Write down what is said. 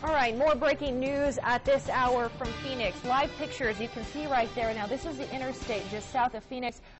All right, more breaking news at this hour from Phoenix. Live pictures you can see right there. Now, this is the interstate just south of Phoenix